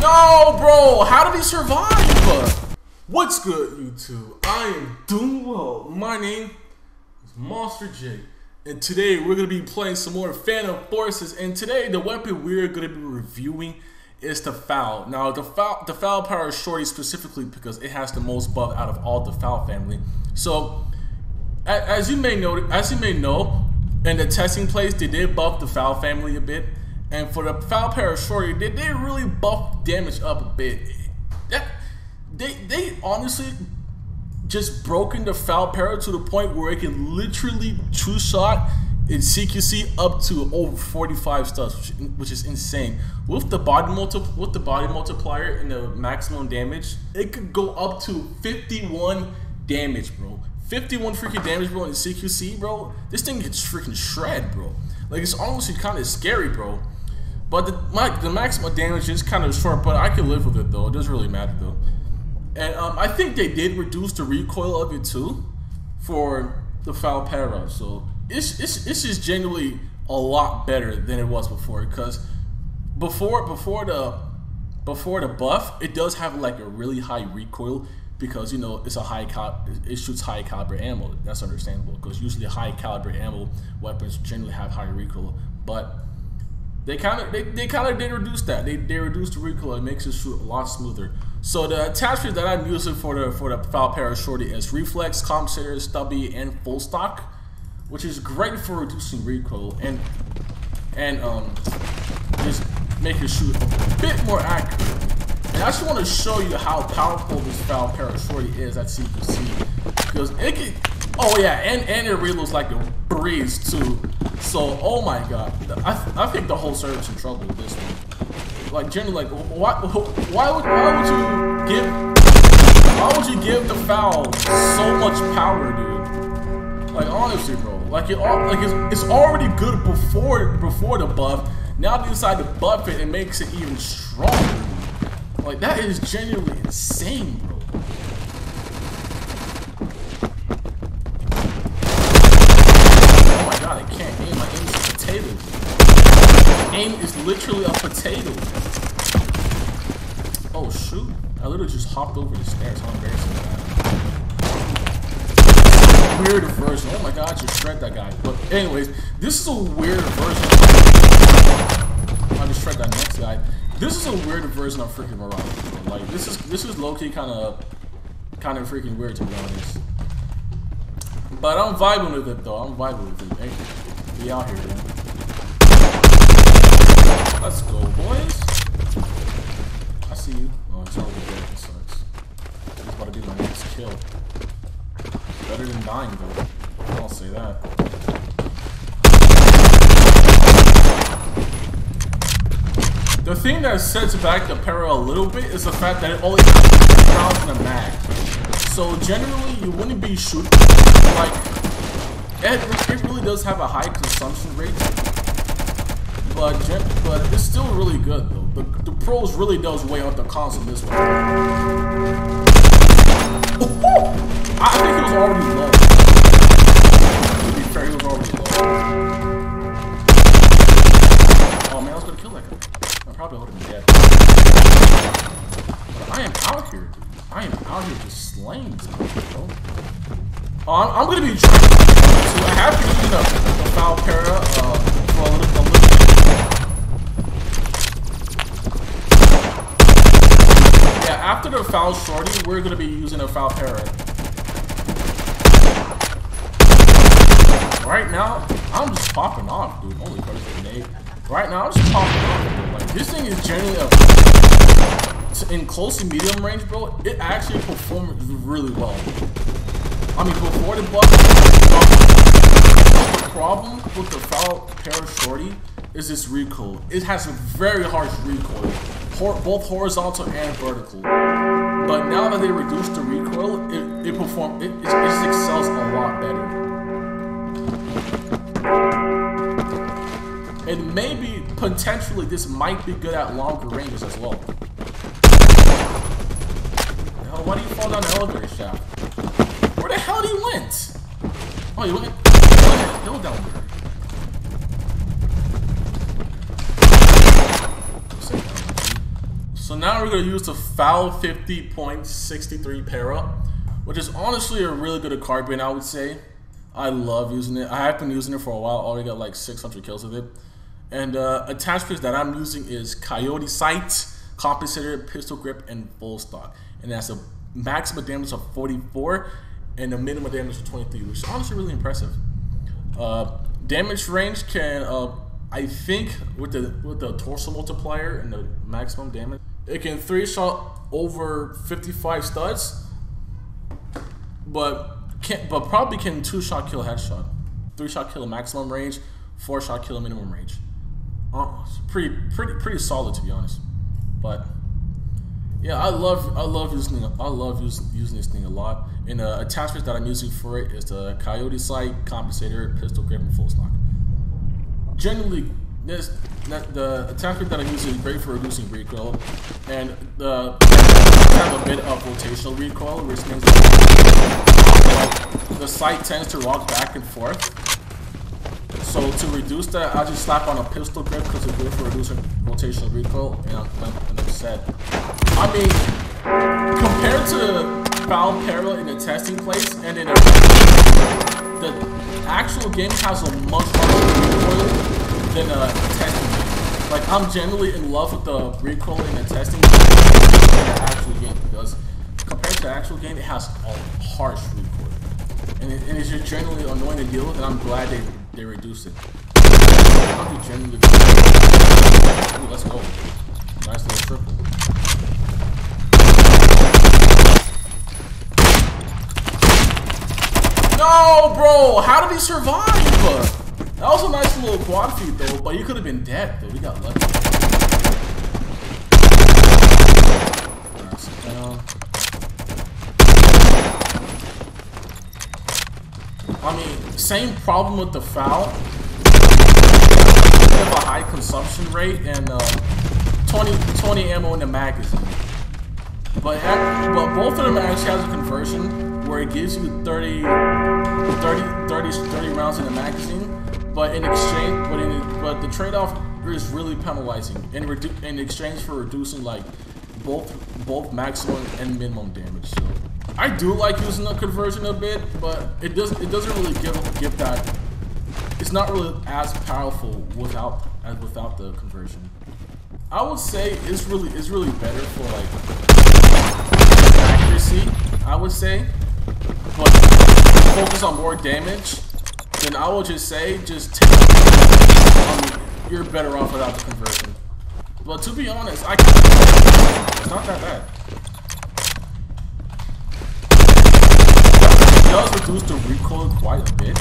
No, bro. How did he survive? What's good, YouTube? I am doing well. My name is Monster Jay. And today we're going to be playing some more Phantom Forces. And today the weapon we're going to be reviewing is the FAL. Now the FAL the FAL para is shorty specifically because it has the most buff out of all the FAL family. So as you may know, as you may know, in the testing place they did buff the FAL family a bit. And for the FAL para of shorty, they did really buff damage up a bit. That they they honestly just broken the FAL para to the point where it can literally two shot in CQC up to over 45 studs, which, which is insane. With the body multi with the body multiplier and the maximum damage, it could go up to 51 damage, bro. 51 freaking damage, bro, in CQC, bro. This thing gets freaking shred, bro. Like it's honestly kind of scary, bro. But the, my, the maximum damage is kind of short, but I can live with it though. It doesn't really matter though. And um, I think they did reduce the recoil of it too for the FAL para. So it's, it's, it's just genuinely a lot better than it was before. Because before before the before the buff, it does have like a really high recoil because you know it's a high cal it shoots high caliber ammo. That's understandable because usually high caliber ammo weapons generally have higher recoil. But they kind of they, they kind of did reduce that. They, they reduced the recoil. It makes it shoot a lot smoother. So the attachments that I'm using for the for the FAL para shorty is reflex, compensator, stubby, and full stock, which is great for reducing recoil and and um just make it shoot a bit more accurate. And I just want to show you how powerful this FAL para is at CQC because it can. Oh yeah, and and it reloads like a breeze too. So oh my god, I, th I think the whole server's in trouble with this one. Like generally, like why why would why would you give why would you give the FAL so much power, dude? Like honestly, bro, like it like it's, it's already good before before the buff. Now they decide to buff it and makes it even stronger. Like that is genuinely insane, bro. Oh my god, I can't aim. My aim is a potato. My aim is literally a potato. Oh shoot. I literally just hopped over the stairs. How embarrassing? Weird version. Oh my god, I just shred that guy. But anyways, this is a weird version. I just shred that next guy. This is a weird version of freaking Mirage. Like this is this is low-key kinda kinda freaking weird to be honest. But I'm vibing with it though. I'm vibing with it. Hey, be out here, man. The thing that sets back the para a little bit is the fact that it only rounds in a mag. So generally, you wouldn't be shooting like it, it really does have a high consumption rate, but but it's still really good though. The, the pros really does weigh out the cons of this one. I think it was already low. To be fair, was already low. Oh man, I was gonna kill that guy. I probably dead. But I am out here. I am out here just slaying. Oh, I'm, I'm gonna be. So I have to use the, the FAL para uh, for a little, a little Yeah, after the FAL shorty, we're gonna be using a FAL para. Right now, I'm just popping off, dude. Only credit grenade. Right now, I'm just popping off. Like, this thing is generally a in close to medium range, bro, it actually performs really well. I mean, before the buff, the problem with the FAL para shorty is this recoil. It has a very harsh recoil, both horizontal and vertical. But now that they reduced the recoil, it it perform it, it, it excels a lot better. And maybe potentially this might be good at longer ranges as well. Why did he fall down the elevator shaft? Where the hell did he went? Oh, he went, went hill down there. So now we're going to use the FAL 50.63 Para, which is honestly a really good carbine, I would say. I love using it. I have been using it for a while. I already got like 600 kills with it. And uh, attachments that I'm using is Coyote Sight, compensator, pistol grip, and full stock. And that's a maximum damage of 44 and a minimum damage of 23, which is honestly really impressive. Uh, damage range can, uh, I think, with the with the torso multiplier and the maximum damage, it can three shot over 55 studs, but can but probably can two shot kill headshot, three shot kill a maximum range, four shot kill a minimum range. Uh, pretty pretty pretty solid to be honest, but yeah, I love I love using I love using, using this thing a lot. And the attachments that I'm using for it is the Coyote Sight, Compensator, Pistol Grip, and Full Stock. Generally, this the attachment that I'm using is great for reducing recoil, and the have a bit of rotational recoil, which means the sight tends to rock back and forth. So to reduce that, I just slap on a pistol grip because it's good for reducing rotational recoil, and I'm, I'm set. I mean, compared to FAL Para in the testing place and in a, the actual game has a much harder recoil than a testing game. Like I'm generally in love with the recoil in the testing game than the actual game because compared to the actual game, it has a harsh recoil, and, it, and it's just generally annoying to deal with. And I'm glad they they reduced it. Ooh, let's go. Nice little triple. No, bro! How did he survive? That was a nice little quad feed, though, but he could have been dead, though. We got lucky. I mean, same problem with the FAL. We have a high consumption rate and uh, 20, 20 ammo in the magazine. But, but both of them actually has a conversion where it gives you 30, 30, 30, 30 rounds in the magazine. But in exchange, but in but the trade-off is really penalizing in, in exchange for reducing like both both maximum and minimum damage. So I do like using the conversion a bit, but it doesn't it doesn't really give give that. It's not really as powerful without as without the conversion. I would say it's really it's really better for like accuracy. I would say, but focus on more damage. Then I will just say just take. Um, you're better off without the conversion. But to be honest, I. It's not that bad. Does reduce the recoil quite a bit.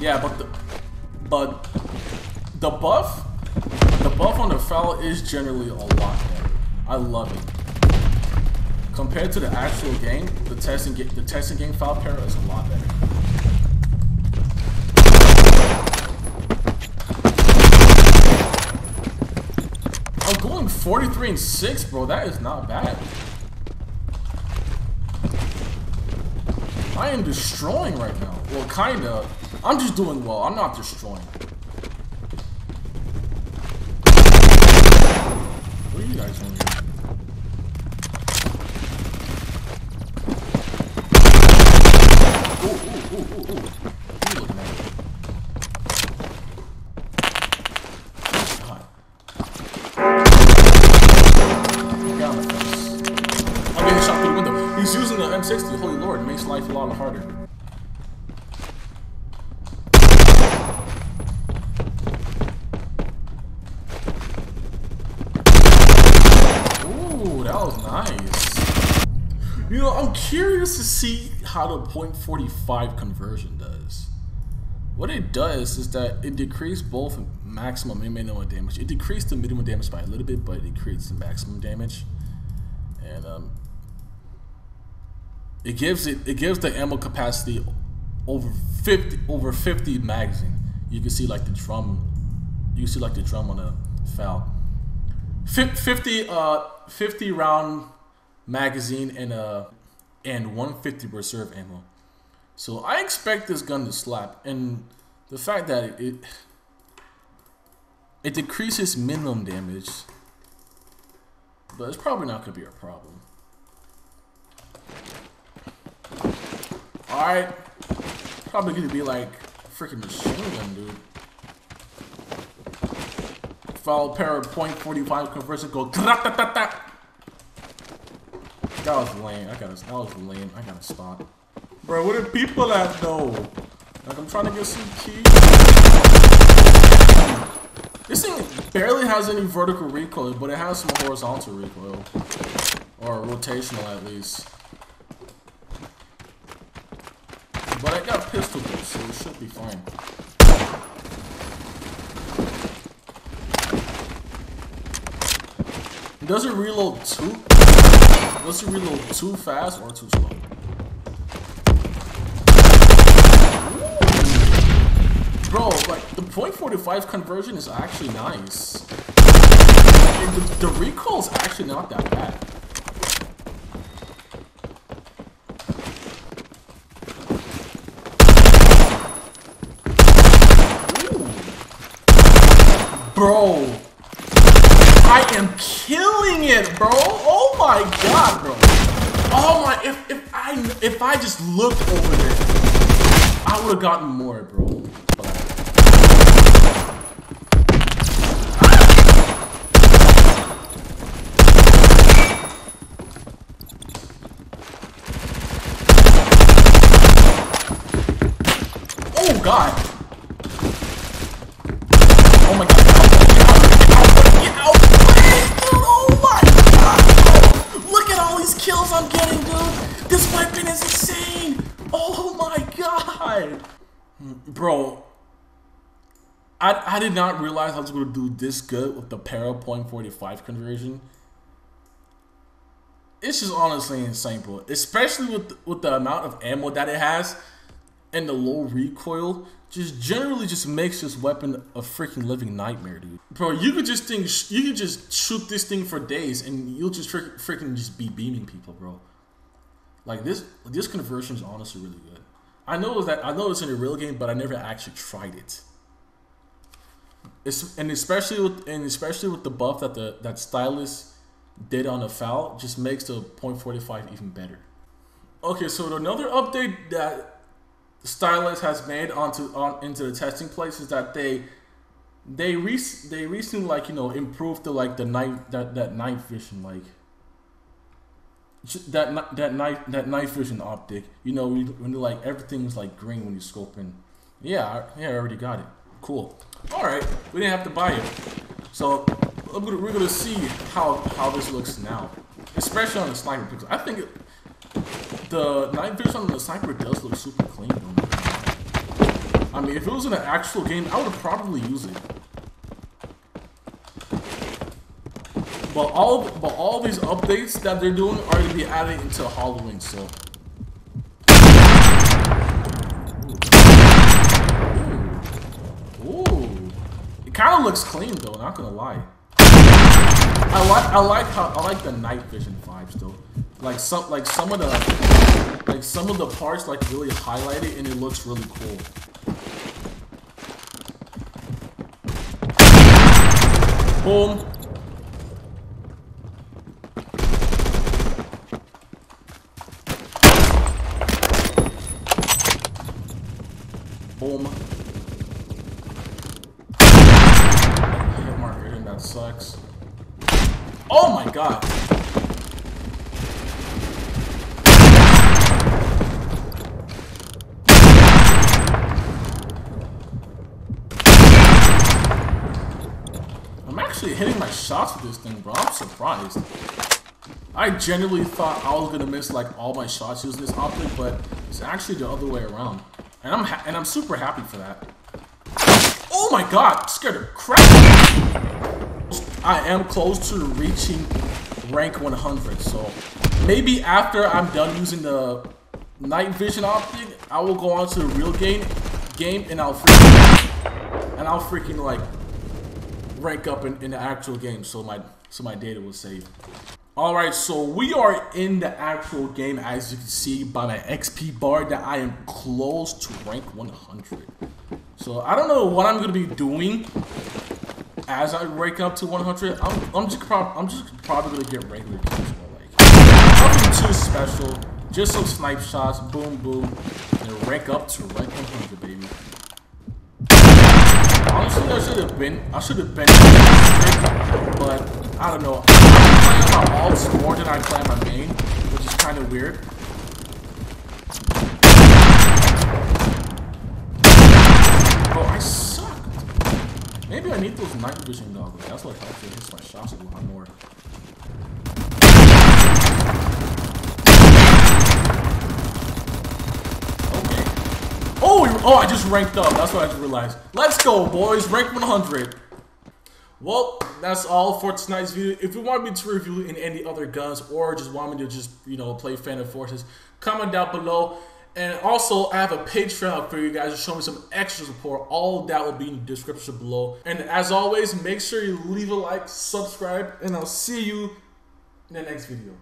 Yeah, but the but the buff the buff on the FAL is generally a lot better. I love it. Compared to the actual game, the testing the testing game FAL para is a lot better. I'm going 43 and 6, bro. That is not bad. I am destroying right now. Well, kinda. I'm just doing well. I'm not destroying. What are you guys doing? 360, holy lord, makes life a lot harder. Ooh, that was nice. You know, I'm curious to see how the .45 conversion does. What it does is that it decreases both maximum and minimum damage. It decreased the minimum damage by a little bit, but it creates the maximum damage. And um, it gives it it gives the ammo capacity over 50 over 50 magazine. You can see like the drum. You see like the drum on the FAL. 50 uh 50 round magazine and uh and 150 reserve ammo. So I expect this gun to slap, and the fact that it it, it decreases minimum damage, but it's probably not gonna be a problem. Alright. Probably gonna be like freaking machine gun, dude. FAL para .45 conversion go That was lame. I gotta that was lame. I gotta stop. Bro, where the people at though? Like I'm trying to get some keys. This thing barely has any vertical recoil, but it has some horizontal recoil. Or rotational at least. But I pistol boost, so it should be fine. Does it reload too? Does it reload too fast or too slow? Bro, like, the .45 conversion is actually nice. The, the recoil is actually not that bad. Bro. I am killing it, bro. Oh my god, bro. Oh my if if I if I just looked over there, I would have gotten more, bro. Oh god. Bro, I, I did not realize I was going to do this good with the para .45 conversion. It's just honestly insane, bro. Especially with with the amount of ammo that it has and the low recoil. Just generally just makes this weapon a freaking living nightmare, dude. Bro, you could just think you could just shoot this thing for days and you'll just freaking just be beaming people, bro. Like this this conversion is honestly really good. I know that I know it's in a real game, but I never actually tried it. It's, and especially with and especially with the buff that the that StyLiS did on the FAL just makes the .45 even better. Okay, so another update that StyLiS has made onto on into the testing place is that they they re- they recently like you know improved the like the night that that night vision like that that night that night vision optic. You know, when like everything's like green when you scope in. Yeah, yeah, I already got it. Cool. All right, we didn't have to buy it. So gonna, we're gonna see how how this looks now, especially on the sniper pixel. I think it, the night vision on the sniper does look super clean. Though. I mean, if it was in an actual game, I would probably use it. But all but all these updates that they're doing are gonna be added into Halloween, so. Ooh. Ooh. It kind of looks clean though, not gonna lie. I like I like how I like the night vision vibes though. Like some like some of the like some of the parts like really highlighted and it looks really cool. Boom. Boom. Hit marker that sucks. Oh my god! I'm actually hitting my shots with this thing, bro. I'm surprised. I genuinely thought I was gonna miss like all my shots using this optic, but it's actually the other way around. And I'm and I'm super happy for that. Oh my god, scared the crap. I am close to reaching rank 100, so maybe after I'm done using the night vision optic, I will go on to the real game, game, and I'll freaking, and I'll freaking like rank up in, in the actual game, so my so my data will save. All right, so we are in the actual game, as you can see by my XP bar, that I am close to rank 100. So I don't know what I'm gonna be doing as I rank up to 100. I'm, I'm just I'm just probably gonna get regular kills, like nothing too special. Just some snipe shots, boom, boom, and rank up to rank 100, baby. Honestly, I should have been, I should have been, but I don't know. I'm playing my alts more than I play my main, which is kind of weird. Bro, I sucked. Maybe I need those night vision goggles. That's what helps me hit my shots a lot more. Okay. Oh, oh, I just ranked up. That's what I just realized. Let's go, boys. Rank 100. Well, that's all for tonight's video. If you want me to review in any other guns or just want me to just, you know, play Phantom Forces, comment down below. And also, I have a Patreon for you guys to show me some extra support. All that will be in the description below. And as always, make sure you leave a like, subscribe, and I'll see you in the next video.